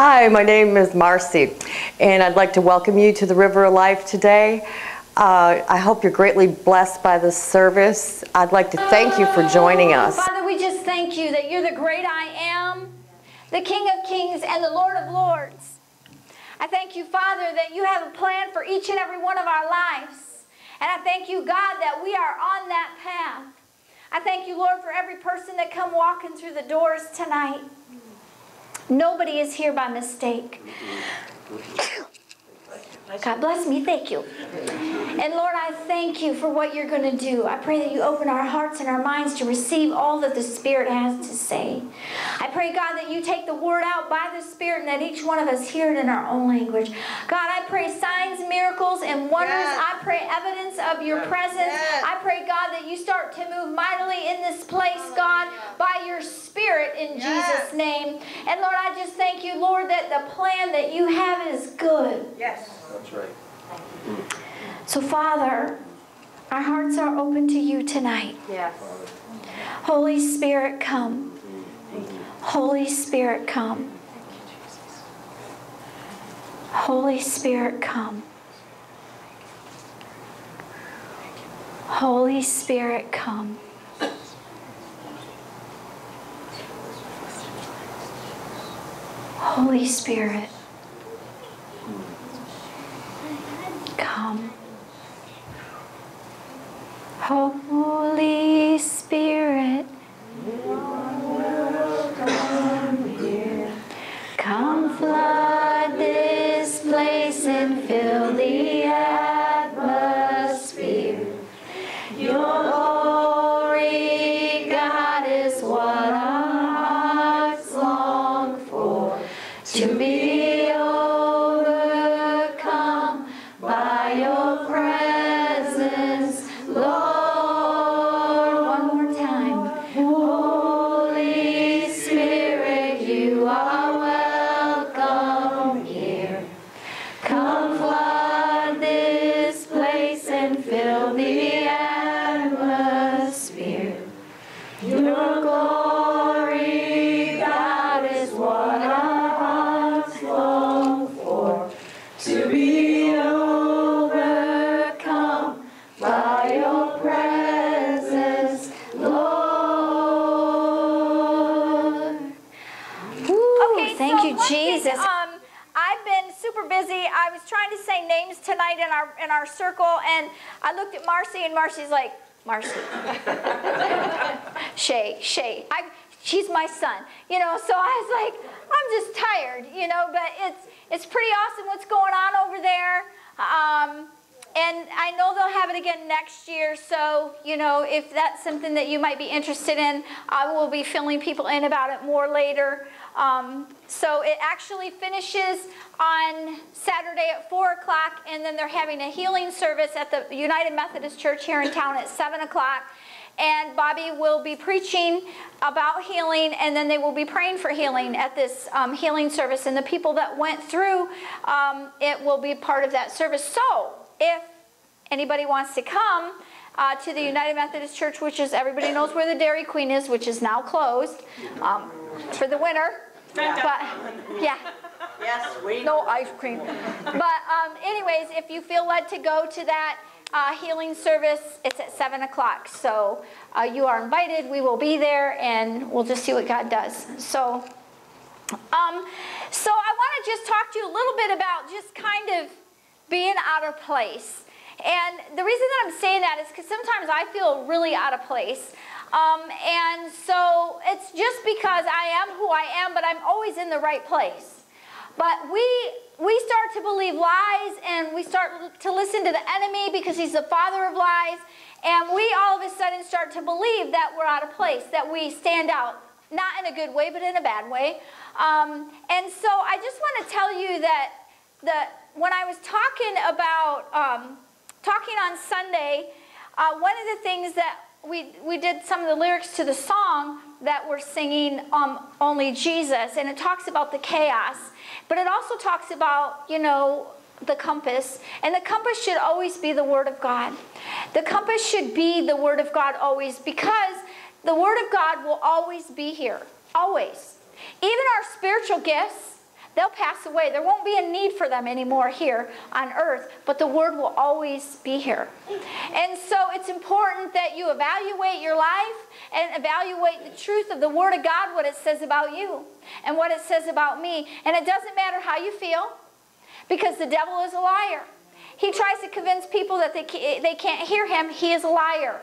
Hi, my name is Marcy, and I'd like to welcome you to the River of Life today. Uh, I hope you're greatly blessed by this service. I'd like to thank you for joining us. Father, we just thank you that you're the great I am, the King of kings, and the Lord of lords. I thank you, Father, that you have a plan for each and every one of our lives. And I thank you, God, that we are on that path. I thank you, Lord, for every person that come walking through the doors tonight. Nobody is here by mistake. God bless me. Thank you. And Lord, I thank you for what you're going to do. I pray that you open our hearts and our minds to receive all that the Spirit has to say. I pray, God, that you take the word out by the Spirit and that each one of us hear it in our own language. God, I pray signs, miracles, and wonders. Yes. I pray evidence of your presence. Yes. I pray, God, that you start to move mightily in this place, God, by your Spirit in Yes. Jesus' name. And Lord, I just thank you, Lord, that the plan that you have is good. Yes. That's right. So, Father, our hearts are open to you tonight. Yes. Holy Spirit, come. Holy Spirit, come. Holy Spirit, come. Holy Spirit, come. Holy Spirit, and Marcy's like, Marcy, Shay, Shay. I, she's my son, you know. So I was like, I'm just tired, you know. But it's it's pretty awesome what's going on over there. Um, and I know they'll have it again next year. So, you know, if that's something that you might be interested in, I will be filling people in about it more later. Um, so it actually finishes on Saturday at 4 o'clock, and then they're having a healing service at the United Methodist Church here in town at 7 o'clock. And Bobby will be preaching about healing, and then they will be praying for healing at this um, healing service. And the people that went through um, it will be part of that service. So, if anybody wants to come uh, to the United Methodist Church, which is everybody knows where the Dairy Queen is, which is now closed um, for the winter. But yeah, Yes, we no ice cream. But um, anyways, if you feel led to go to that uh, healing service, it's at seven o'clock. So uh, you are invited. We will be there, and we'll just see what God does. So. Um, so I want to just talk to you a little bit about just kind of being out of place. And the reason that I'm saying that is because sometimes I feel really out of place. Um, and so it's just because I am who I am, but I'm always in the right place. But we we start to believe lies and we start to listen to the enemy because he's the father of lies. And we all of a sudden start to believe that we're out of place, that we stand out, not in a good way, but in a bad way. Um, and so I just want to tell you that the, when I was talking about, um, talking on Sunday, uh, one of the things that we, we did some of the lyrics to the song that we're singing, um, Only Jesus, and it talks about the chaos, but it also talks about, you know, the compass. And the compass should always be the Word of God. The compass should be the Word of God always because the Word of God will always be here. Always. Even our spiritual gifts, they'll pass away. There won't be a need for them anymore here on earth, but the word will always be here. And so it's important that you evaluate your life and evaluate the truth of the word of God, what it says about you and what it says about me. And it doesn't matter how you feel because the devil is a liar. He tries to convince people that they they can't hear him. He is a liar.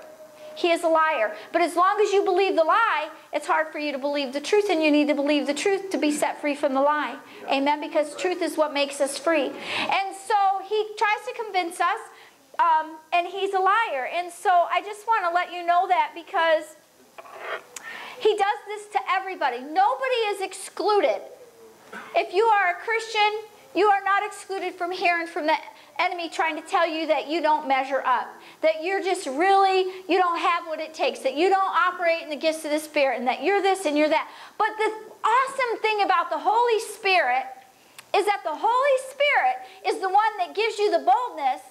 He is a liar. But as long as you believe the lie, it's hard for you to believe the truth, and you need to believe the truth to be set free from the lie. Amen? Because truth is what makes us free. And so he tries to convince us, um, and he's a liar. And so I just want to let you know that because he does this to everybody. Nobody is excluded. If you are a Christian, you are not excluded from hearing from the enemy trying to tell you that you don't measure up, that you're just really, you don't have what it takes, that you don't operate in the gifts of the Spirit, and that you're this and you're that. But the awesome thing about the Holy Spirit is that the Holy Spirit is the one that gives you the boldness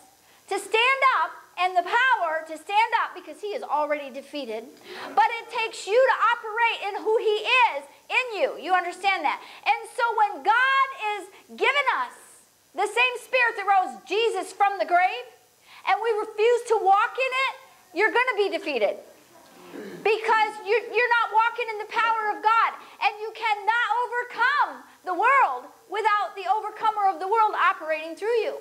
to stand up and the power to stand up because he is already defeated. But it takes you to operate in who he is in you. You understand that? And so when God is giving us the same spirit that rose Jesus from the grave, and we refuse to walk in it, you're going to be defeated. Because you're, you're not walking in the power of God. And you cannot overcome the world without the overcomer of the world operating through you.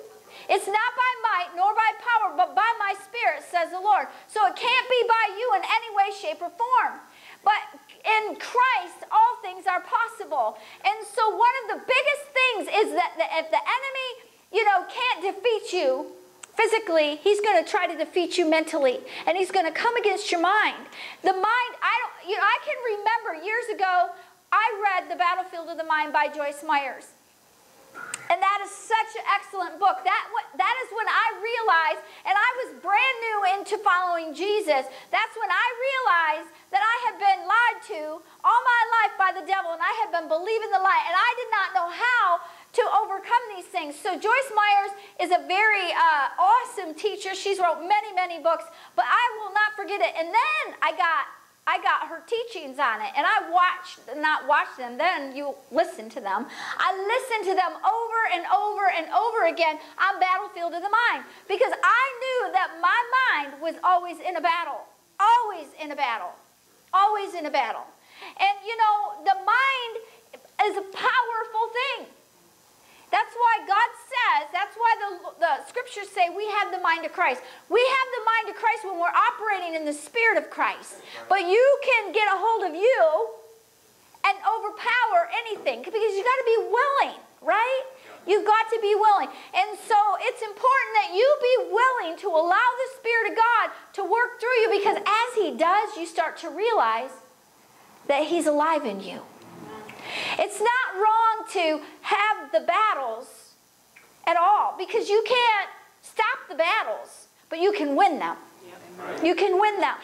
It's not by might nor by power, but by my spirit, says the Lord. So it can't be by you in any way, shape, or form. But in Christ, all things are possible. And so one of the biggest things is that if the enemy, you know, can't defeat you physically, he's going to try to defeat you mentally. And he's going to come against your mind. The mind, I don't, you know, I can remember years ago, I read The Battlefield of the Mind by Joyce Myers. And that is such an excellent book. That, that is when I realized, and I was brand new into following Jesus, that's when I realized that I had been lied to all my life by the devil, and I had been believing the lie, and I did not know how to overcome these things. So Joyce Myers is a very uh, awesome teacher. She's wrote many, many books, but I will not forget it. And then I got I got her teachings on it and I watched, not watched them, then you listen to them. I listened to them over and over and over again on Battlefield of the Mind because I knew that my mind was always in a battle, always in a battle, always in a battle. And you know, the mind is a powerful thing. That's why God says, that's why the, the scriptures say we have the mind of Christ. We have the mind of Christ when we're operating in the spirit of Christ. But you can get a hold of you and overpower anything because you've got to be willing, right? You've got to be willing. And so it's important that you be willing to allow the Spirit of God to work through you because as He does, you start to realize that He's alive in you. It's not wrong to have the battles at all because you can't stop the battles, but you can win them. You can win them.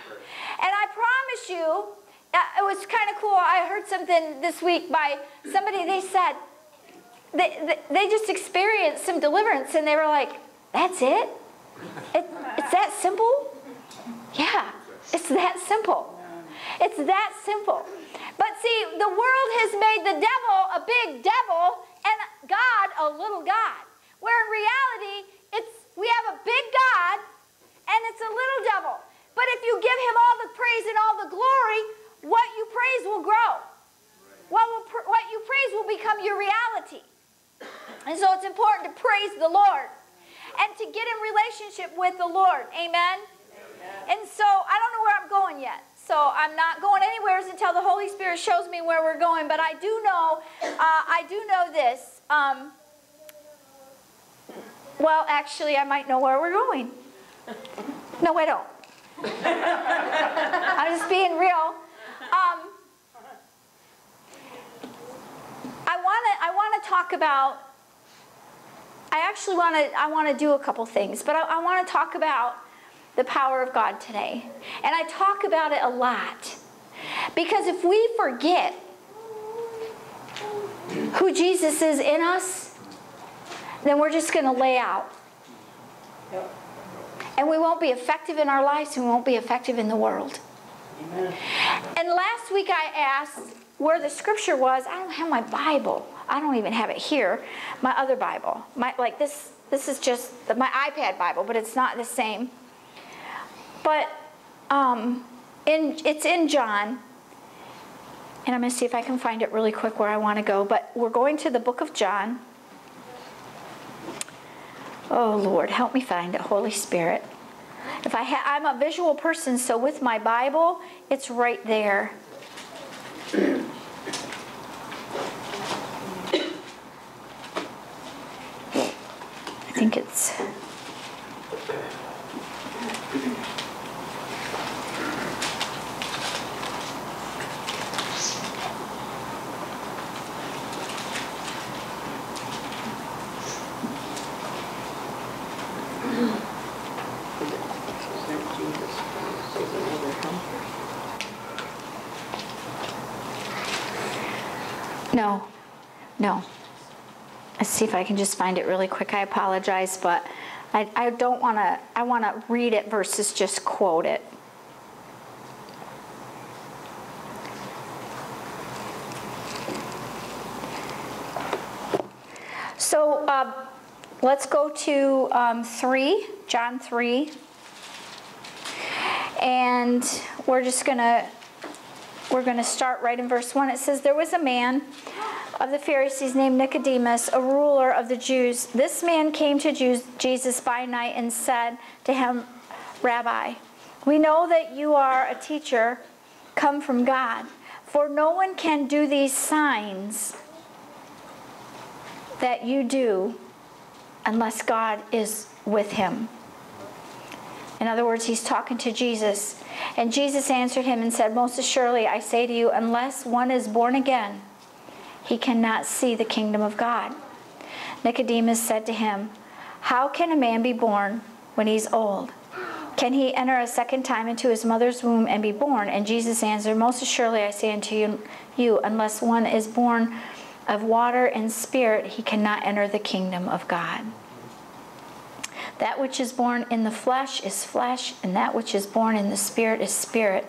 And I promise you, uh, it was kind of cool. I heard something this week by somebody, they said, they, they, just experienced some deliverance and they were like, that's it? it? It's that simple? Yeah, it's that simple. It's that simple. But see, the world has made the devil a big devil and God a little God. Where in reality, it's we have a big God and it's a little devil. But if you give him all the praise and all the glory, what you praise will grow. What, will, what you praise will become your reality. And so it's important to praise the Lord and to get in relationship with the Lord. Amen? Amen. And so I don't know where I'm going yet. So I'm not going anywhere until the Holy Spirit shows me where we're going. But I do know, uh, I do know this. Um, well, actually, I might know where we're going. No, I don't. I'm just being real. Um, I want to. I want to talk about. I actually want to. I want to do a couple things, but I, I want to talk about the power of God today. And I talk about it a lot. Because if we forget who Jesus is in us, then we're just going to lay out. And we won't be effective in our lives and we won't be effective in the world. Amen. And last week I asked where the scripture was. I don't have my Bible. I don't even have it here. My other Bible, my like this. This is just the, my iPad Bible, but it's not the same. But um, in it's in John, and I'm going to see if I can find it really quick where I want to go. But we're going to the book of John. Oh Lord, help me find it, Holy Spirit. If I ha- I'm a visual person, so with my Bible, it's right there. I think it's. No, no. Let's see if I can just find it really quick. I apologize, but I, I don't want to, I want to read it versus just quote it. So uh, let's go to um, 3, John 3. And we're just going to we're going to start right in verse 1. It says, There was a man of the Pharisees named Nicodemus, a ruler of the Jews. This man came to Jesus by night and said to him, Rabbi, we know that you are a teacher come from God, for no one can do these signs that you do unless God is with him. In other words, he's talking to Jesus. And Jesus answered him and said, Most assuredly, I say to you, unless one is born again, he cannot see the kingdom of God. Nicodemus said to him, How can a man be born when he's old? Can he enter a second time into his mother's womb and be born? And Jesus answered, Most assuredly, I say unto you, you unless one is born of water and spirit, he cannot enter the kingdom of God. That which is born in the flesh is flesh, and that which is born in the spirit is spirit.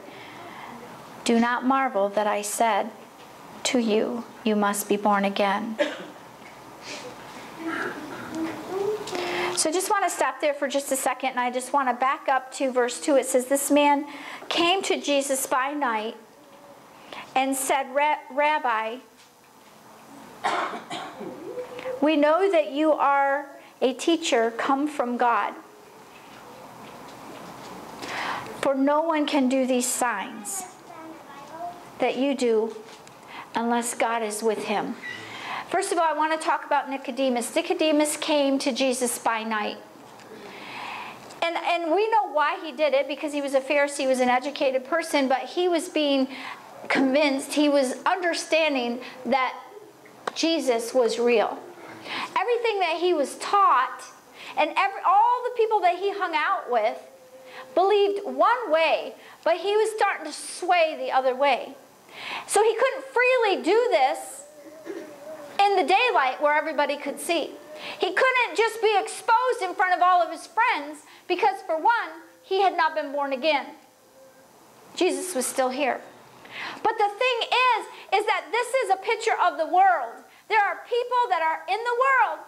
Do not marvel that I said to you, You must be born again. So I just want to stop there for just a second, and I just want to back up to verse 2. It says, This man came to Jesus by night and said, Rabbi, we know that you are a teacher come from God. For no one can do these signs that you do unless God is with him. First of all, I want to talk about Nicodemus. Nicodemus came to Jesus by night. And, and we know why he did it because he was a Pharisee, he was an educated person, but he was being convinced, he was understanding that Jesus was real. Everything that he was taught and every, all the people that he hung out with believed one way, but he was starting to sway the other way. So he couldn't freely do this in the daylight where everybody could see. He couldn't just be exposed in front of all of his friends because, for one, he had not been born again. Jesus was still here. But the thing is, is that this is a picture of the world. There are people that are in the world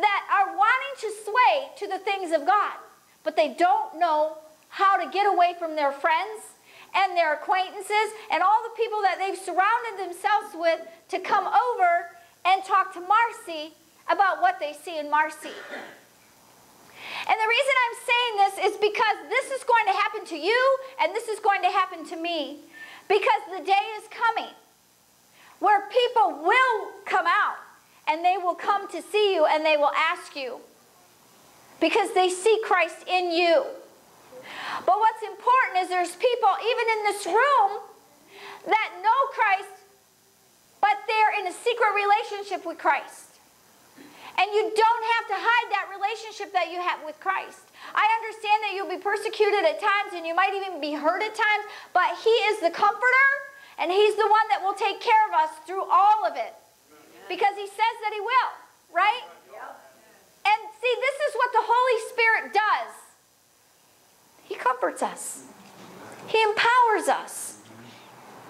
that are wanting to sway to the things of God, but they don't know how to get away from their friends and their acquaintances and all the people that they've surrounded themselves with to come over and talk to Marcy about what they see in Marcy. And the reason I'm saying this is because this is going to happen to you and this is going to happen to me because the day is coming where people will come out and they will come to see you and they will ask you because they see Christ in you. But what's important is there's people, even in this room, that know Christ, but they're in a secret relationship with Christ. And you don't have to hide that relationship that you have with Christ. I understand that you'll be persecuted at times and you might even be hurt at times, but He is the comforter and He's the one that will take care of us through all of it. Because He says that He will, right? And see, this is what the Holy Spirit does He comforts us, He empowers us.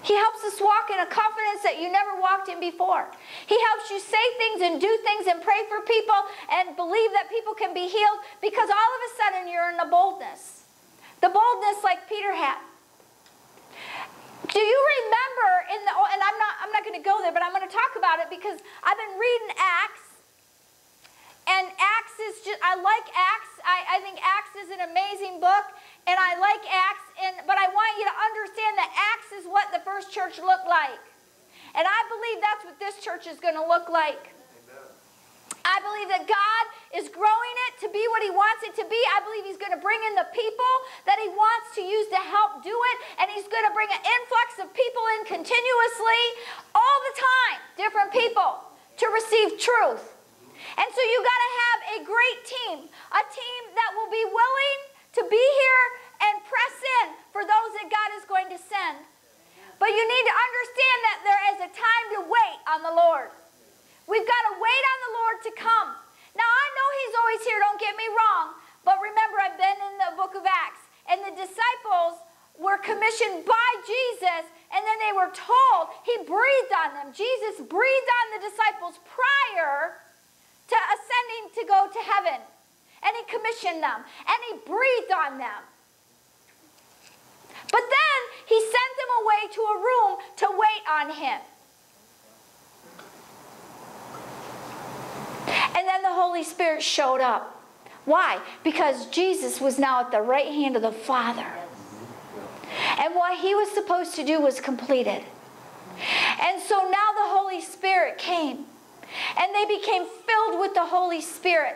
He helps us walk in a confidence that you never walked in before. He helps you say things and do things and pray for people and believe that people can be healed because all of a sudden you're in the boldness. The boldness like Peter had. Do you remember in the oh, and I'm not I'm not going to go there, but I'm going to talk about it because I've been reading Acts and Acts is just, I like Acts. I, I think Acts is an amazing book, and I like Acts, and, but I want you to understand that Acts is what the first church looked like. And I believe that's what this church is going to look like. I believe that God is growing it to be what He wants it to be. I believe He's going to bring in the people that He wants to use to help do it. And He's going to bring an influx of people in continuously, all the time, different people to receive truth. And so you've got to have a great team, a team that will be willing to be here and press in for those that God is going to send. But you need to understand that there is a time to wait on the Lord. We've got to wait on the Lord to come. Now, I know He's always here, don't get me wrong. But remember, I've been in the book of Acts, and the disciples were commissioned by Jesus, and then they were told, He breathed on them. Jesus breathed on the disciples prior to ascending to go to heaven. And he commissioned them and he breathed on them. But then he sent them away to a room to wait on him. And then the Holy Spirit showed up. Why? Because Jesus was now at the right hand of the Father. And what he was supposed to do was completed. And so now the Holy Spirit came and they became filled with the Holy Spirit.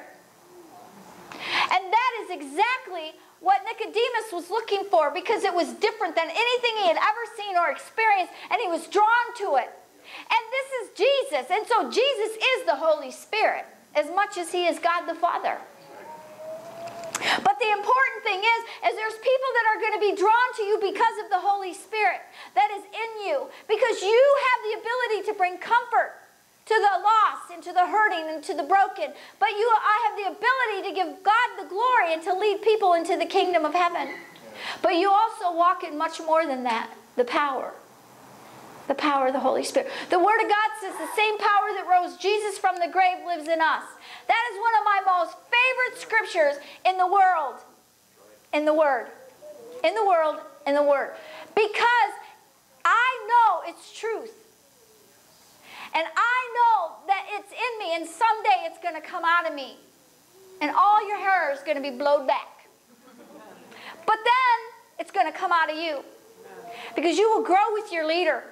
And that is exactly what Nicodemus was looking for because it was different than anything he had ever seen or experienced, and he was drawn to it. And this is Jesus. And so Jesus is the Holy Spirit as much as he is God the Father. But the important thing is, is there's people that are going to be drawn to you because of the Holy Spirit that is in you, because you have the ability to bring comfort to the lost and to the hurting and to the broken. But you, I have the ability to give God the glory and to lead people into the kingdom of heaven. But you also walk in much more than that the power. The power of the Holy Spirit. The Word of God says the same power that rose Jesus from the grave lives in us. That is one of my most favorite scriptures in the world. In the Word. In the world, in the Word. Because I know it's truth. And I know that it's in me, and someday it's going to come out of me. And all your hair is going to be blowed back. But then it's going to come out of you. Because you will grow with your leader.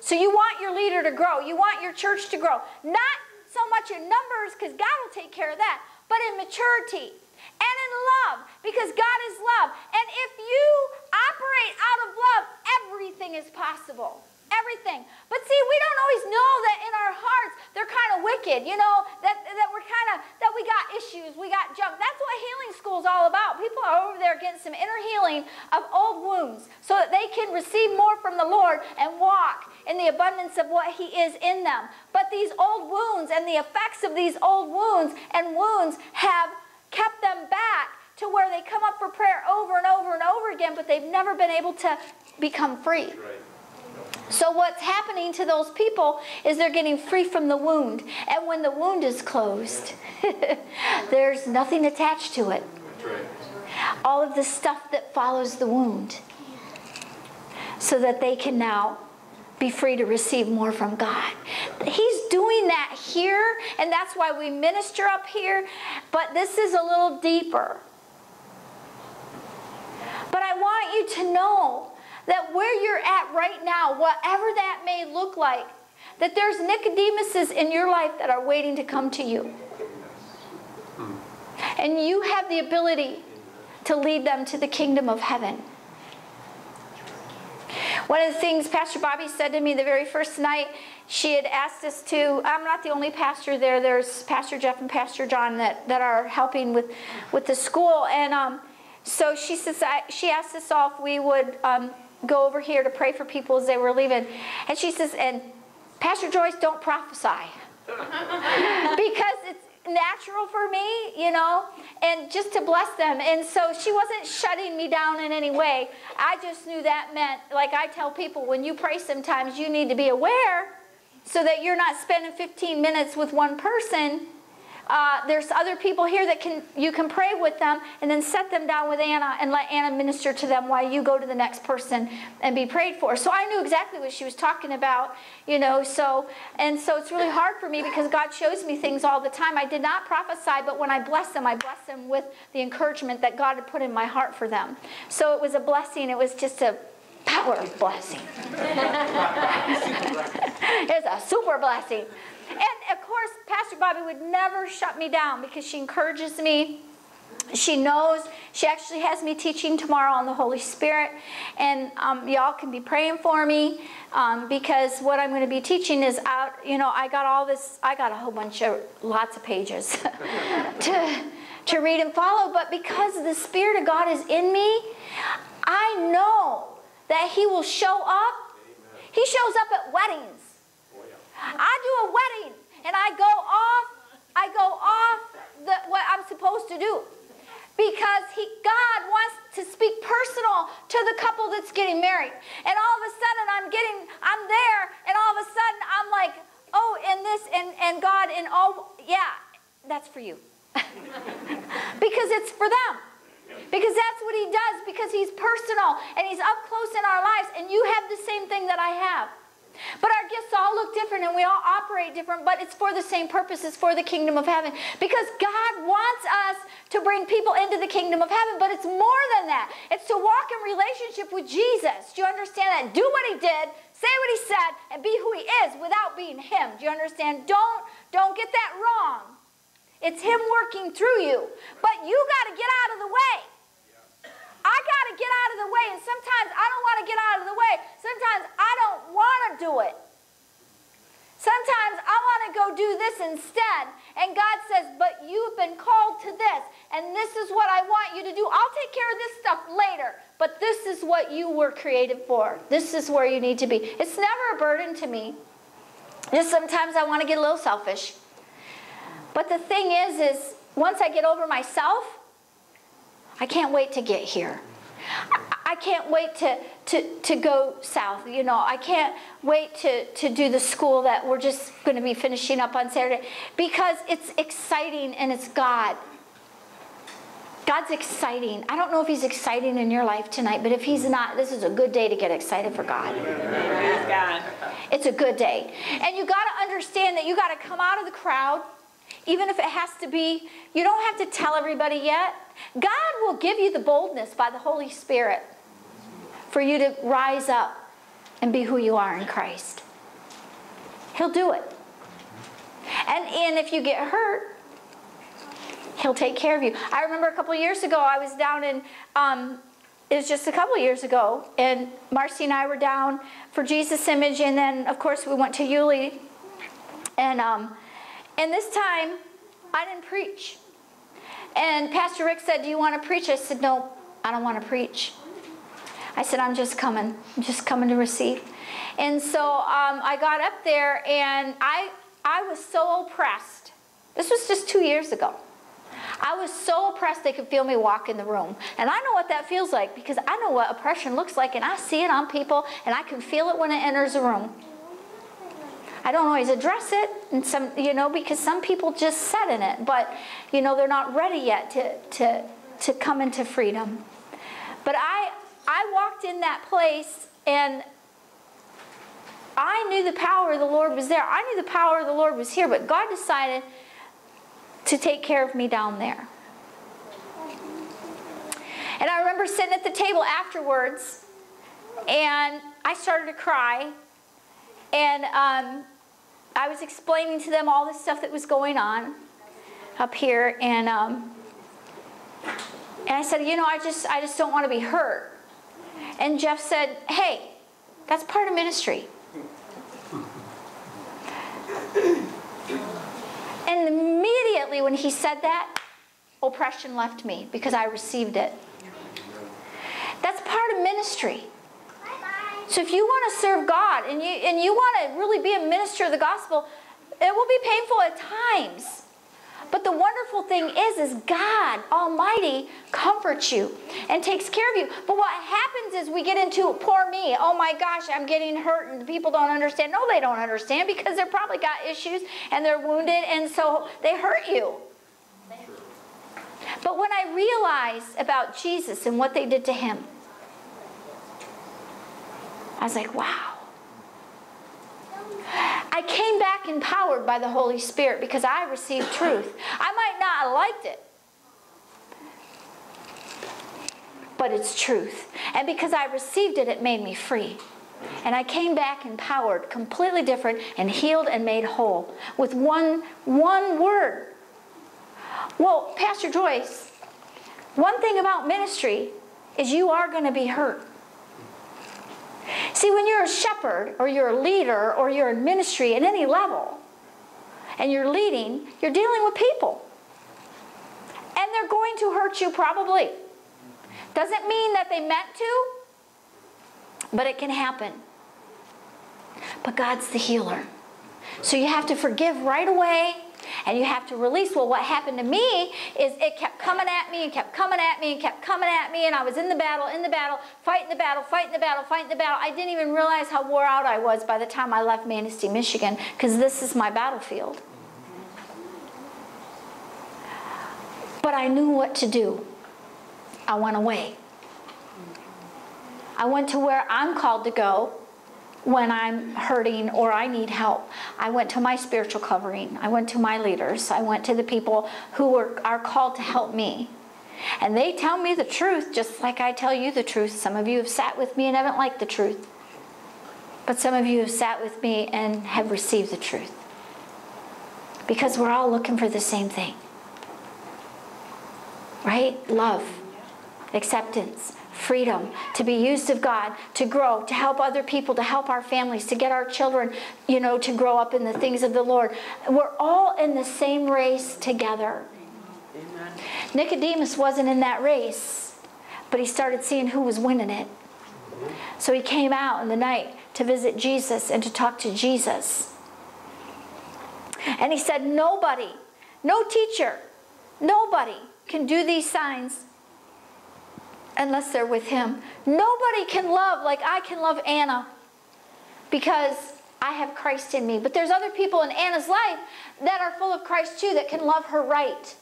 So you want your leader to grow. You want your church to grow. Not so much in numbers, because God will take care of that, but in maturity and in love, because God is love. And if you operate out of love, everything is possible everything. But see, we don't always know that in our hearts they're kind of wicked, you know, that, that we're kind of, that we got issues, we got junk. That's what healing school is all about. People are over there getting some inner healing of old wounds so that they can receive more from the Lord and walk in the abundance of what He is in them. But these old wounds and the effects of these old wounds and wounds have kept them back to where they come up for prayer over and over and over again, but they've never been able to become free. Right. So, what's happening to those people is they're getting free from the wound. And when the wound is closed, there's nothing attached to it. All of the stuff that follows the wound. So that they can now be free to receive more from God. He's doing that here, and that's why we minister up here. But this is a little deeper. But I want you to know that where you're at right now, whatever that may look like, that there's Nicodemuses in your life that are waiting to come to you. And you have the ability to lead them to the kingdom of heaven. One of the things Pastor Bobby said to me the very first night, she had asked us to, I'm not the only pastor there, there's Pastor Jeff and Pastor John that, that are helping with, with the school. And um, so she says, I, she asked us all if we would um, go over here to pray for people as they were leaving. And she says, and Pastor Joyce, don't prophesy. because it's natural for me, you know, and just to bless them. And so she wasn't shutting me down in any way. I just knew that meant, like I tell people, when you pray sometimes, you need to be aware so that you're not spending 15 minutes with one person uh, there's other people here that can you can pray with them and then set them down with Anna and let Anna minister to them while you go to the next person and be prayed for. So I knew exactly what she was talking about, you know. So and so it's really hard for me because God shows me things all the time. I did not prophesy, but when I bless them, I bless them with the encouragement that God had put in my heart for them. So it was a blessing. It was just a power blessing. it's a super blessing. And of course, Pastor Bobby would never shut me down because she encourages me. She knows. She actually has me teaching tomorrow on the Holy Spirit. And um, y'all can be praying for me um, because what I'm going to be teaching is out. You know, I got all this, I got a whole bunch of lots of pages to, to read and follow. But because the Spirit of God is in me, I know that He will show up. He shows up at weddings. I do a wedding and I go off, I go off the, what I'm supposed to do. Because he, God wants to speak personal to the couple that's getting married. And all of a sudden I'm getting, I'm there, and all of a sudden I'm like, oh, and this, and, and God, and oh, yeah, that's for you. because it's for them. Because that's what he does, because he's personal and he's up close in our lives, and you have the same thing that I have. But our gifts all look different and we all operate different, but it's for the same purpose. It's for the kingdom of heaven. Because God wants us to bring people into the kingdom of heaven, but it's more than that. It's to walk in relationship with Jesus. Do you understand that? Do what he did, say what he said, and be who he is without being him. Do you understand? Don't, don't get that wrong. It's him working through you. But you got to get out of the way. I got to get out of the way. And sometimes I don't want to get out of the way. Sometimes I don't want to do it. Sometimes I want to go do this instead. And God says, But you've been called to this. And this is what I want you to do. I'll take care of this stuff later. But this is what you were created for. This is where you need to be. It's never a burden to me. Just sometimes I want to get a little selfish. But the thing is, is once I get over myself, I can't wait to get here. I can't wait to, to, to go south. You know, I can't wait to, to do the school that we're just going to be finishing up on Saturday because it's exciting and it's God. God's exciting. I don't know if He's exciting in your life tonight, but if He's not, this is a good day to get excited for God. God. It's a good day. And you got to understand that you got to come out of the crowd even if it has to be, you don't have to tell everybody yet. God will give you the boldness by the Holy Spirit for you to rise up and be who you are in Christ. He'll do it. And, and if you get hurt, He'll take care of you. I remember a couple years ago, I was down in, um, it was just a couple years ago, and Marcy and I were down for Jesus Image, and then, of course, we went to Yulee. And um, and this time, I didn't preach. And Pastor Rick said, Do you want to preach? I said, No, I don't want to preach. I said, I'm just coming. I'm just coming to receive. And so um, I got up there and I, I was so oppressed. This was just two years ago. I was so oppressed they could feel me walk in the room. And I know what that feels like because I know what oppression looks like and I see it on people and I can feel it when it enters the room. I don't always address it, and some, you know, because some people just set in it, but you know they're not ready yet to to to come into freedom. But I I walked in that place and I knew the power of the Lord was there. I knew the power of the Lord was here, but God decided to take care of me down there. And I remember sitting at the table afterwards, and I started to cry. And um, I was explaining to them all the stuff that was going on up here, and um, and I said, you know, I just I just don't want to be hurt. And Jeff said, hey, that's part of ministry. And immediately when he said that, oppression left me because I received it. That's part of ministry. So if you want to serve God and you, and you want to really be a minister of the gospel, it will be painful at times. But the wonderful thing is, is God Almighty comforts you and takes care of you. But what happens is we get into poor me. Oh my gosh, I'm getting hurt, and people don't understand. No, they don't understand because they're probably got issues and they're wounded, and so they hurt you. But when I realized about Jesus and what they did to him, I was like, wow. I came back empowered by the Holy Spirit because I received truth. I might not have liked it, but it's truth. And because I received it, it made me free. And I came back empowered, completely different, and healed and made whole with one, one word. Well, Pastor Joyce, one thing about ministry is you are going to be hurt. See, when you're a shepherd or you're a leader or you're in ministry at any level and you're leading, you're dealing with people. And they're going to hurt you probably. Doesn't mean that they meant to, but it can happen. But God's the healer. So you have to forgive right away and you have to release. Well, what happened to me is it kept coming at me and kept coming at me and kept coming at me, and I was in the battle, in the battle, fighting the battle, fighting the battle, fighting the battle. I didn't even realize how wore out I was by the time I left Manistee, Michigan, because this is my battlefield. But I knew what to do. I went away. I went to where I'm called to go when I'm hurting or I need help. I went to my spiritual covering. I went to my leaders. I went to the people who are, are called to help me. And they tell me the truth just like I tell you the truth. Some of you have sat with me and haven't liked the truth. But some of you have sat with me and have received the truth. Because we're all looking for the same thing. Right? Love, acceptance, freedom to be used of God, to grow, to help other people, to help our families, to get our children, you know, to grow up in the things of the Lord. We're all in the same race together. Amen. Nicodemus wasn't in that race, but he started seeing who was winning it. Mm-hmm. So he came out in the night to visit Jesus and to talk to Jesus. And he said, Nobody, no teacher, nobody can do these signs unless they're with Him. Nobody can love like I can love Anna because I have Christ in me. But there's other people in Anna's life that are full of Christ too that can love her right.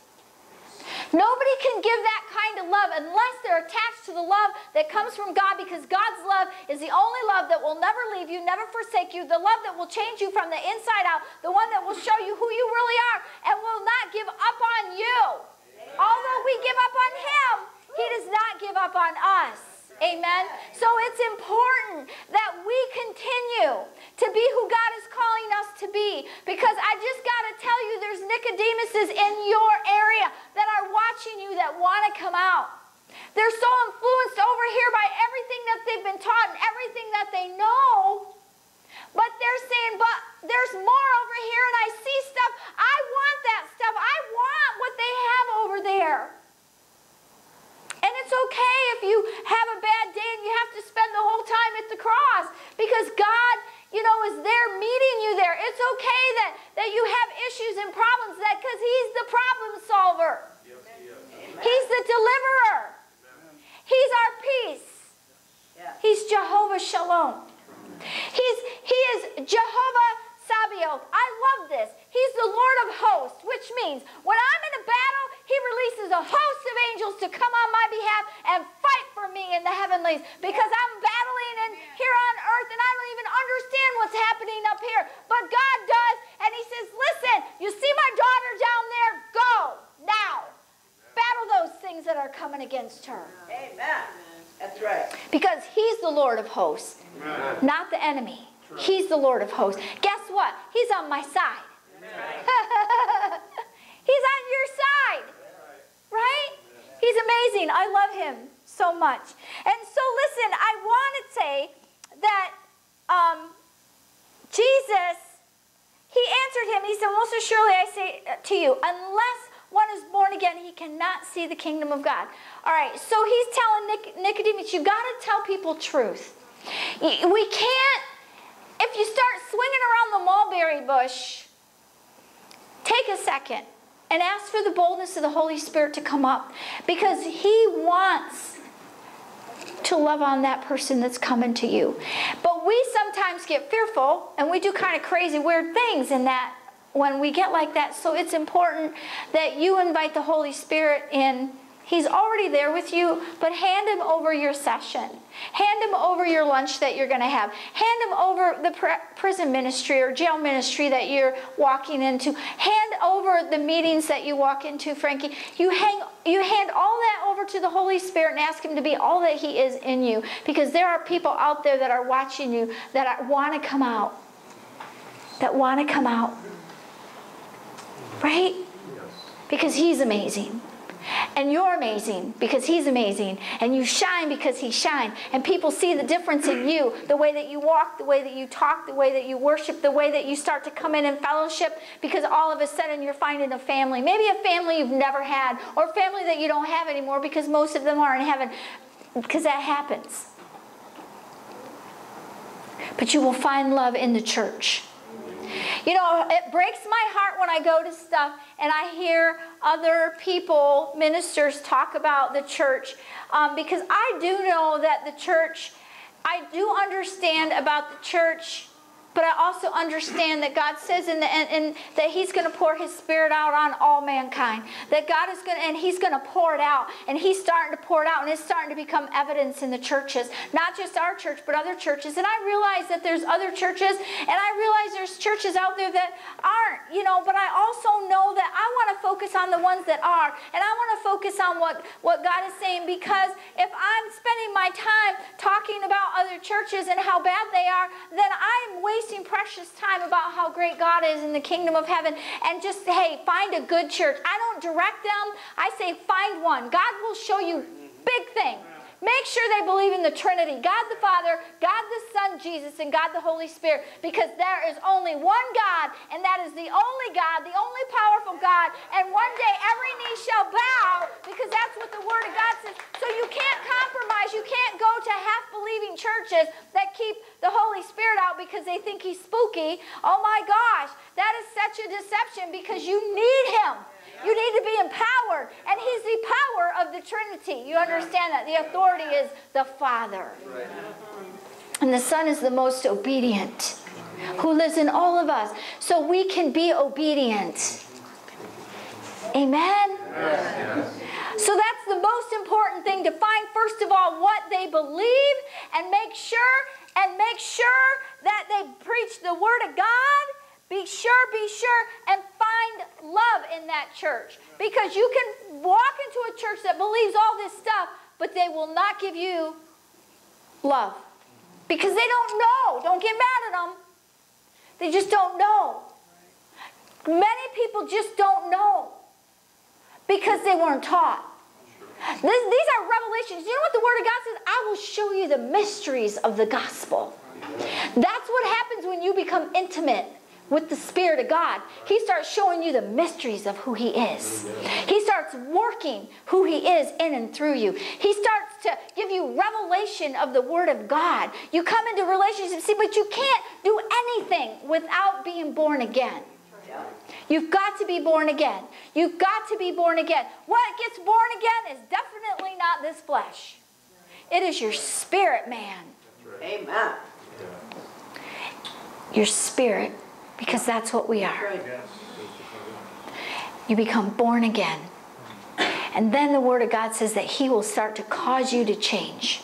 Nobody can give that kind of love unless they're attached to the love that comes from God because God's love is the only love that will never leave you, never forsake you, the love that will change you from the inside out, the one that will show you who you really are and will not give up on you. Although we give up on Him, he does not give up on us. Amen. So it's important that we continue to be who God is calling us to be. Because I just got to tell you, there's Nicodemuses in your area that are watching you that want to come out. They're so influenced over here by everything that they've been taught and everything that they know. But they're saying, but there's more over here and I see stuff. I want that stuff. I want what they have over there. And it's okay if you have a bad day and you have to spend the whole time at the cross because God, you know, is there meeting you there. It's okay that, that you have issues and problems that because He's the problem solver. Yes, He's the deliverer. Amen. He's our peace. He's Jehovah Shalom. He's, he is Jehovah Sabaoth. I love this. He's the Lord of hosts, which means when I'm in a battle, he releases a host of angels to come on my behalf and fight for me in the heavenlies because I'm battling in, here on earth and I don't even understand what's happening up here. But God does, and he says, listen, you see my daughter down there? Go now. Battle those things that are coming against her. Amen. That's right. Because he's the Lord of hosts, Amen. not the enemy. He's the Lord of hosts. Guess what? He's on my side. He's on your side. Right? He's amazing. I love him so much. And so, listen, I want to say that um, Jesus, he answered him. He said, Most assuredly, I say to you, unless one is born again, he cannot see the kingdom of God. All right, so he's telling Nic- Nicodemus, you got to tell people truth. We can't if you start swinging around the mulberry bush, take a second. and ask for the boldness of the Holy Spirit to come up because He wants to love on that person that's coming to you. But we sometimes get fearful and we do kind of crazy, weird things in that when we get like that. So it's important that you invite the Holy Spirit in He's already there with you, but hand him over your session. Hand him over your lunch that you're going to have. Hand him over the prison ministry or jail ministry that you're walking into. Hand over the meetings that you walk into, Frankie. You hang you hand all that over to the Holy Spirit and ask him to be all that he is in you because there are people out there that are watching you that want to come out. That want to come out. Right? Because he's amazing. And you're amazing because he's amazing. And you shine because he shines. And people see the difference in you the way that you walk, the way that you talk, the way that you worship, the way that you start to come in and fellowship because all of a sudden you're finding a family. Maybe a family you've never had or a family that you don't have anymore because most of them are in heaven because that happens. But you will find love in the church. You know, it breaks my heart when I go to stuff and I hear other people, ministers, talk about the church um, because I do know that the church, I do understand about the church but I also understand that God says in the end and that He's going to pour His Spirit out on all mankind. That God is going to, and He's going to pour it out. And He's starting to pour it out, and it's starting to become evidence in the churches. Not just our church, but other churches. And I realize that there's other churches, and I realize there's churches out there that aren't, you know, but I also know that I want to focus on the ones that are. And I want to focus on what, what God is saying because if I'm spending my time talking about other churches and how bad they are, then I'm wasting wasting precious time about how great God is in the kingdom of heaven and just, hey, find a good church. I don't direct them. I say find one. God will show you big things. Make sure they believe in the Trinity God the Father, God the Son, Jesus, and God the Holy Spirit, because there is only one God, and that is the only God, the only powerful God. And one day every knee shall bow, because that's what the Word of God says. So you can't compromise. You can't go to half believing churches that keep the Holy Spirit out because they think He's spooky. Oh my gosh, that is such a deception because you need Him. You need to be empowered. And He's the power of the Trinity. You understand that? The authority is the Father. And the Son is the most obedient, who lives in all of us. So we can be obedient. Amen? So that's the most important thing to find, first of all, what they believe and make sure and make sure that they preach the Word of God be sure, be sure, and find love in that church. Because you can walk into a church that believes all this stuff, but they will not give you love. Because they don't know. Don't get mad at them. They just don't know. Many people just don't know because they weren't taught. This, these are revelations. You know what the Word of God says? I will show you the mysteries of the gospel. That's what happens when you become intimate with the Spirit of God, He starts showing you the mysteries of who He is. He starts working who He is in and through you. He starts to give you revelation of the Word of God. You come into relationships, see, but you can't do anything without being born again. You've got to be born again. You've got to be born again. What gets born again is definitely not this flesh. It is your spirit, man. Amen. Your spirit because that's what we are. You become born again. And then the Word of God says that He will start to cause you to change.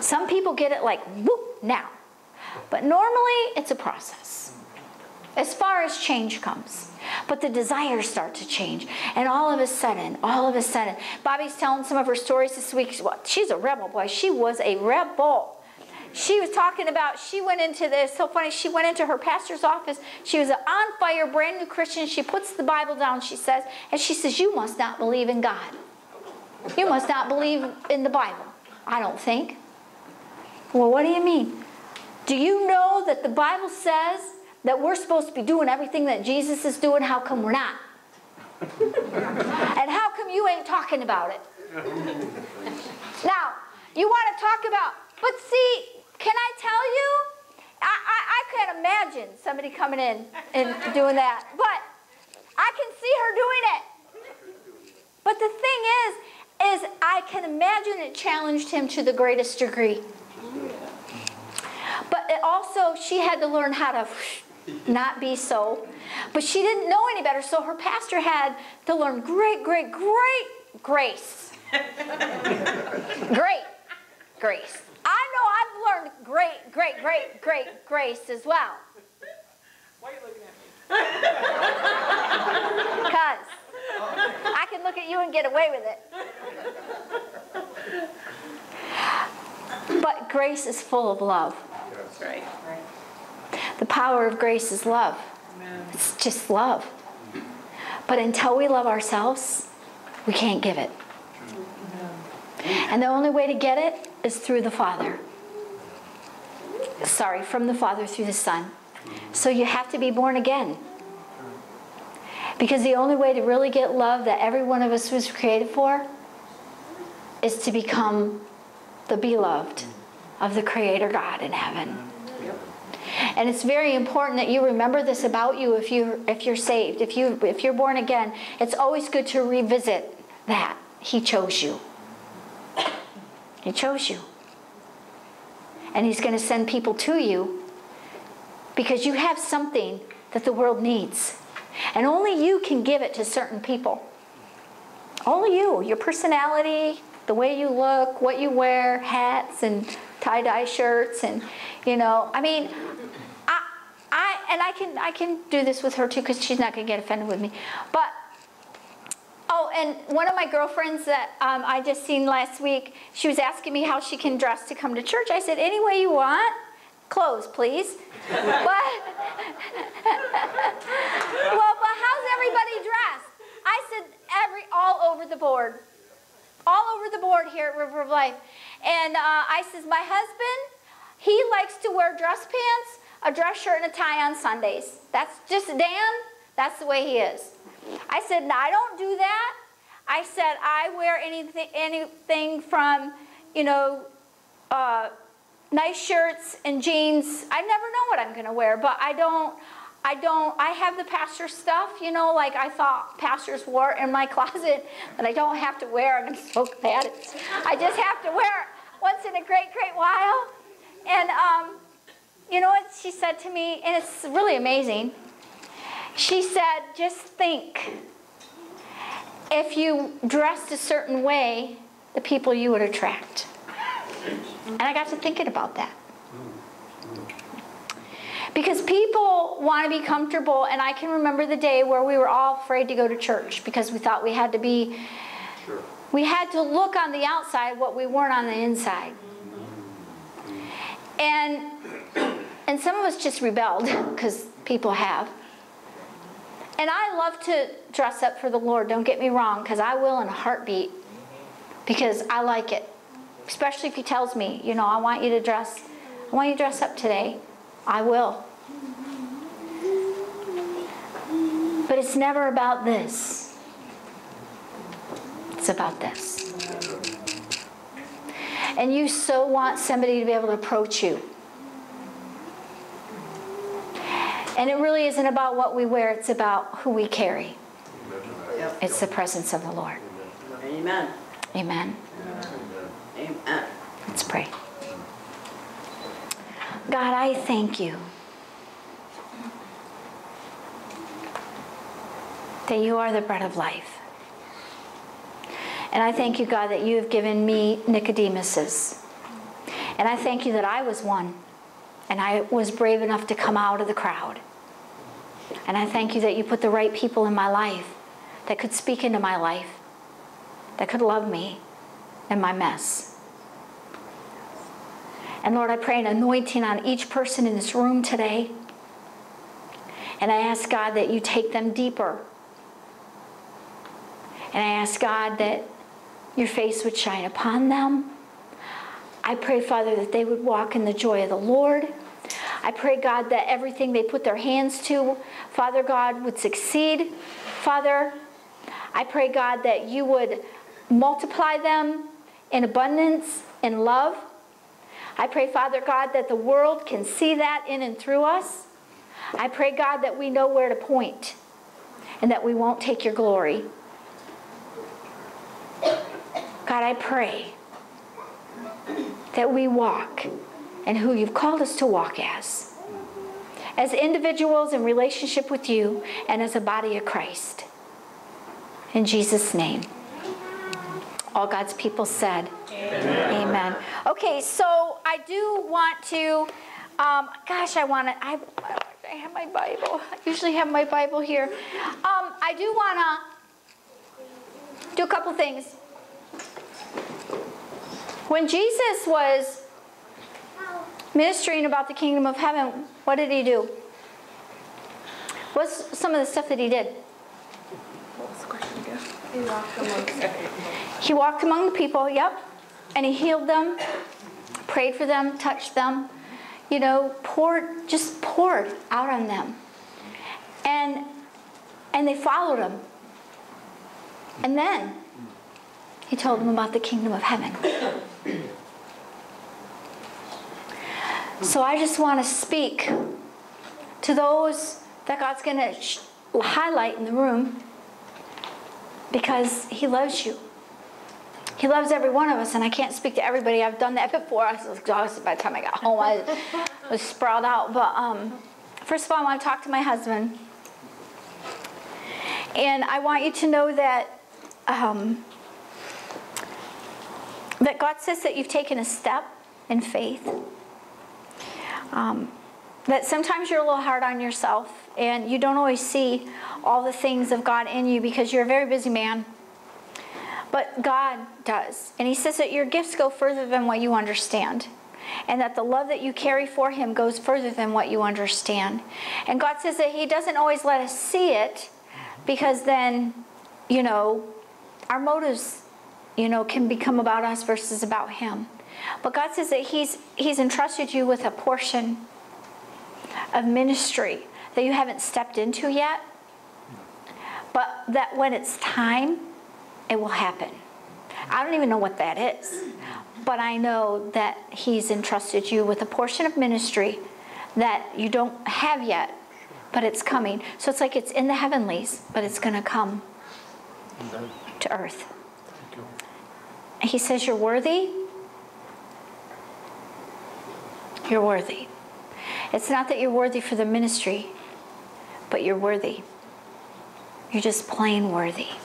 Some people get it like, whoop, now. But normally it's a process as far as change comes. But the desires start to change. And all of a sudden, all of a sudden, Bobby's telling some of her stories this week. Well, she's a rebel, boy. She was a rebel she was talking about, she went into this, so funny, she went into her pastor's office. She was an on fire, brand new Christian. She puts the Bible down, she says, and she says, You must not believe in God. You must not believe in the Bible. I don't think. Well, what do you mean? Do you know that the Bible says that we're supposed to be doing everything that Jesus is doing? How come we're not? and how come you ain't talking about it? Now, you want to talk about, but see, can I tell you? I, I, I can't imagine somebody coming in and doing that. But I can see her doing it. But the thing is, is I can imagine it challenged him to the greatest degree. But it also, she had to learn how to not be so. But she didn't know any better, so her pastor had to learn great, great, great grace. great grace. I know I've learned great, great, great, great grace as well. Why are you looking at me? Because I can look at you and get away with it. But grace is full of love. That's right. The power of grace is love. Amen. It's just love. But until we love ourselves, we can't give it. And the only way to get it is through the Father. Sorry, from the Father through the Son. So you have to be born again. Because the only way to really get love that every one of us was created for is to become the beloved of the Creator God in heaven. And it's very important that you remember this about you if you if you're saved, if you if you're born again. It's always good to revisit that. He chose you. He chose you. And he's going to send people to you because you have something that the world needs. And only you can give it to certain people. Only you, your personality, the way you look, what you wear, hats and tie-dye shirts and you know, I mean, I I and I can I can do this with her too cuz she's not going to get offended with me. But Oh, and one of my girlfriends that um, I just seen last week, she was asking me how she can dress to come to church. I said, any way you want. Clothes, please. but, well, but how's everybody dressed? I said, every, all over the board. All over the board here at River of Life. And uh, I says, my husband, he likes to wear dress pants, a dress shirt, and a tie on Sundays. That's just Dan, that's the way he is. I said, no, I don't do that. I said, I wear anything, anything from, you know, uh, nice shirts and jeans. I never know what I'm going to wear, but I don't, I don't, I have the pastor stuff, you know, like I thought pastors wore in my closet that I don't have to wear, and I'm so glad it's, I just have to wear it once in a great, great while. And, um, you know what she said to me, and it's really amazing. She said, just think if you dressed a certain way, the people you would attract. And I got to thinking about that. Because people want to be comfortable, and I can remember the day where we were all afraid to go to church because we thought we had to be, we had to look on the outside what we weren't on the inside. And, and some of us just rebelled because people have. And I love to dress up for the Lord, don't get me wrong, because I will in a heartbeat because I like it. Especially if he tells me, you know, I want you to dress, I want you to dress up today. I will. But it's never about this. It's about this. And you so want somebody to be able to approach you. And it really isn't about what we wear, it's about who we carry. Yep. It's the presence of the Lord. Amen. Amen. Amen. Let's pray. God, I thank you that you are the bread of life. And I thank you, God, that you have given me Nicodemuses. And I thank you that I was one. And I was brave enough to come out of the crowd. And I thank you that you put the right people in my life that could speak into my life, that could love me in my mess. And Lord, I pray an anointing on each person in this room today. And I ask God that you take them deeper. And I ask God that your face would shine upon them. I pray, Father, that they would walk in the joy of the Lord. I pray, God, that everything they put their hands to, Father God, would succeed. Father, I pray, God, that you would multiply them in abundance, in love. I pray, Father God, that the world can see that in and through us. I pray, God, that we know where to point and that we won't take your glory. God, I pray that we walk in who you've called us to walk as, as individuals in relationship with you and as a body of Christ. In Jesus' name. All God's people said, Amen. Amen. Okay, so I do want to, um, gosh, I want to, I, I have my Bible. I usually have my Bible here. Um, I do want to do a couple things. When Jesus was ministering about the kingdom of heaven, what did he do? What's some of the stuff that he did? What was the question again? He walked among the people. He walked among the people, yep, and he healed them, prayed for them, touched them, you know, poured, just poured out on them. And and they followed him. And then he told them about the kingdom of heaven. So I just want to speak to those that God's going to highlight in the room because He loves you. He loves every one of us, and I can't speak to everybody. I've done that before. I was exhausted by the time I got home. I was sprawled out. But um, first of all, I want to talk to my husband. And I want you to know that um, that God says that you've taken a step in faith. Um, that sometimes you're a little hard on yourself and you don't always see all the things of God in you because you're a very busy man. But God does. And He says that your gifts go further than what you understand. And that the love that you carry for Him goes further than what you understand. And God says that He doesn't always let us see it because then, you know, our motives, you know, can become about us versus about Him. But God says that He's He's entrusted you with a portion of ministry that you haven't stepped into yet, but that when it's time, it will happen. I don't even know what that is, but I know that He's entrusted you with a portion of ministry that you don't have yet, but it's coming. So it's like it's in the heavenlies, but it's going to come to earth. He says, You're worthy. You're worthy. It's not that you're worthy for the ministry, but you're worthy. You're just plain worthy.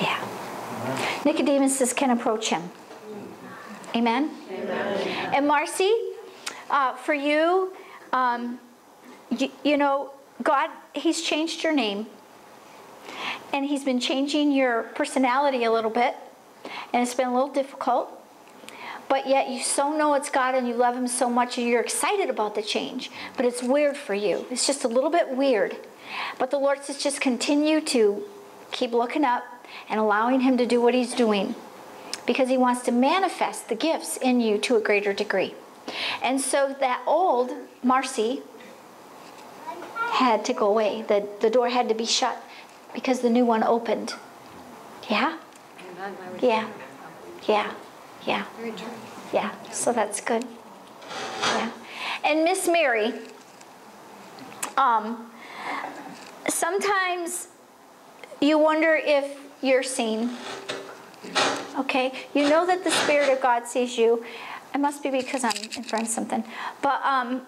Yeah. Nicodemus says, can approach him. Amen? Amen. And Marcy, uh, for you, um, you, you know, God, He's changed your name. And He's been changing your personality a little bit. And it's been a little difficult but yet you so know it's God and you love Him so much and you're excited about the change. But it's weird for you. It's just a little bit weird. But the Lord says just continue to keep looking up and allowing Him to do what He's doing because He wants to manifest the gifts in you to a greater degree. And so that old Marcy had to go away. The, the door had to be shut because the new one opened. Yeah? Yeah. Yeah. Yeah. Yeah, so that's good. Yeah. And Miss Mary, um, sometimes you wonder if you're seen. Okay? You know that the Spirit of God sees you. It must be because I'm in front of something. But um,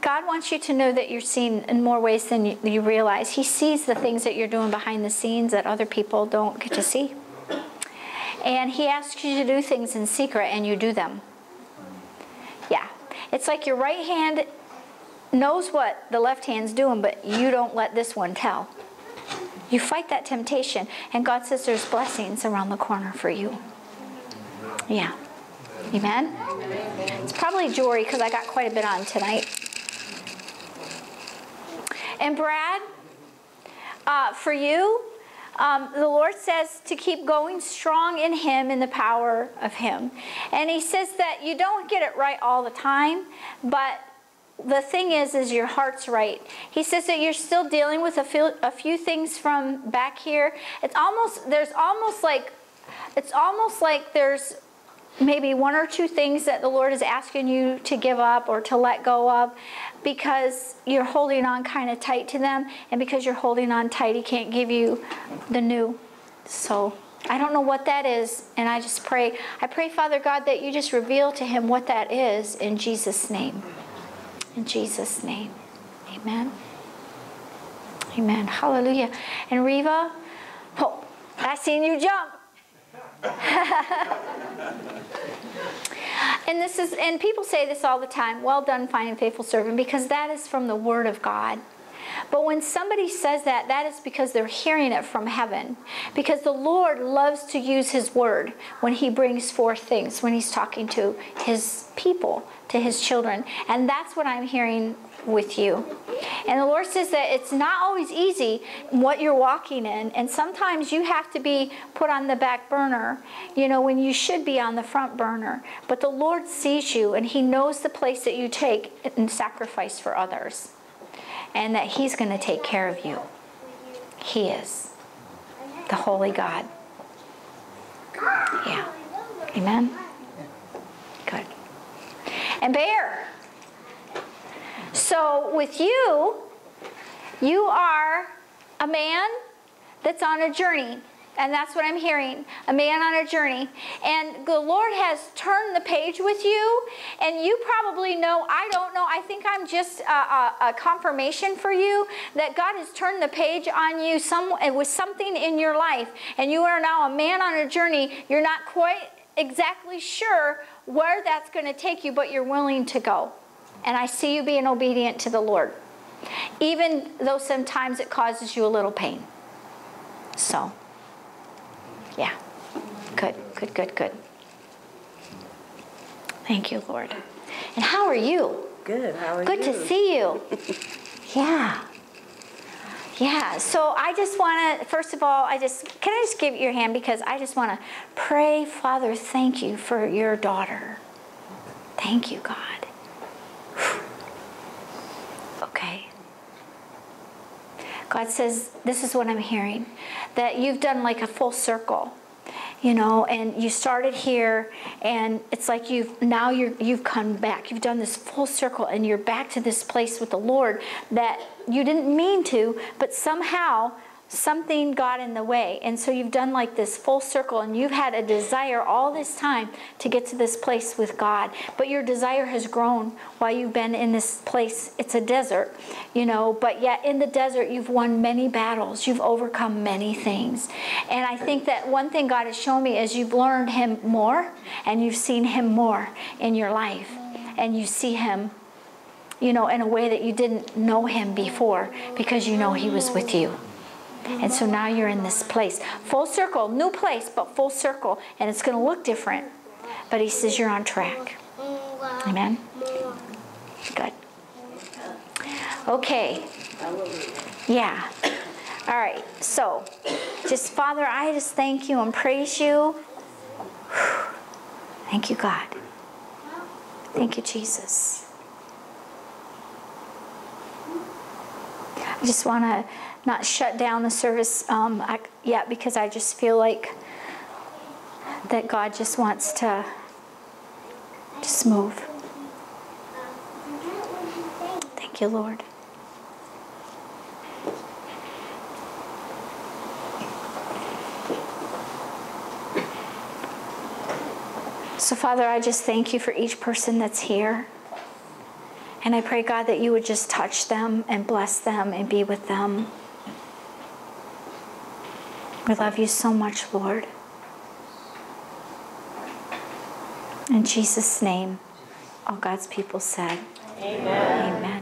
God wants you to know that you're seen in more ways than you, you realize. He sees the things that you're doing behind the scenes that other people don't get to see. And he asks you to do things in secret and you do them. Yeah. It's like your right hand knows what the left hand's doing, but you don't let this one tell. You fight that temptation, and God says there's blessings around the corner for you. Yeah. Amen? It's probably Jory because I got quite a bit on tonight. And Brad, uh, for you, um, the Lord says to keep going strong in Him in the power of Him. And He says that you don't get it right all the time, but the thing is, is your heart's right. He says that you're still dealing with a few, a few things from back here. It's almost, there's almost like, it's almost like there's maybe one or two things that the Lord is asking you to give up or to let go of because you're holding on kind of tight to them. And because you're holding on tight, He can't give you the new. So I don't know what that is. And I just pray, I pray, Father God, that you just reveal to Him what that is in Jesus' name. In Jesus' name. Amen. Amen. Hallelujah. And Reva, oh, I seen you jump. and this is and people say this all the time well done fine and faithful servant because that is from the word of god. But when somebody says that that is because they're hearing it from heaven. Because the lord loves to use his word when he brings forth things when he's talking to his people to his children. And that's what i'm hearing with you. And the Lord says that it's not always easy what you're walking in, and sometimes you have to be put on the back burner, you know, when you should be on the front burner. But the Lord sees you, and He knows the place that you take and sacrifice for others, and that He's going to take care of you. He is the Holy God. Yeah. Amen. Good. And Bear. So, with you, you are a man that's on a journey. And that's what I'm hearing a man on a journey. And the Lord has turned the page with you. And you probably know, I don't know, I think I'm just a, a, a confirmation for you that God has turned the page on you some, with something in your life. And you are now a man on a journey. You're not quite exactly sure where that's going to take you, but you're willing to go. And I see you being obedient to the Lord, even though sometimes it causes you a little pain. So, yeah. Good, good, good, good. Thank you, Lord. And how are you? Good. How are Good you? Good to see you. Yeah. Yeah. So I just want to, first of all, I just, can I just give you your hand because I just want to pray, Father, thank you for your daughter. Thank you, God. Okay. God says, This is what I'm hearing that you've done like a full circle. You know, and you started here, and it's like you've now you're you've come back. You've done this full circle, and you're back to this place with the Lord that you didn't mean to, but somehow something got in the way. And so you've done like this full circle and you've had a desire all this time to get to this place with God. But your desire has grown while you've been in this place. It's a desert, you know, but yet in the desert you've won many battles. You've overcome many things. And I think that one thing God has shown me is you've learned Him more and you've seen Him more in your life. And you see Him you know, in a way that you didn't know him before because you know he was with you. And so now you're in this place. Full circle, new place, but full circle. And it's going to look different. But he says you're on track. Amen? Good. Okay. Yeah. All right. So, just Father, I just thank you and praise you. Thank you, God. Thank you, Jesus. Just want to not shut down the service um, I, yet because I just feel like that God just wants to just move. Thank you, Lord. So, Father, I just thank you for each person that's here. And I pray, God, that you would just touch them and bless them and be with them. We love you so much, Lord. In Jesus' name, all God's people said, Amen. Amen.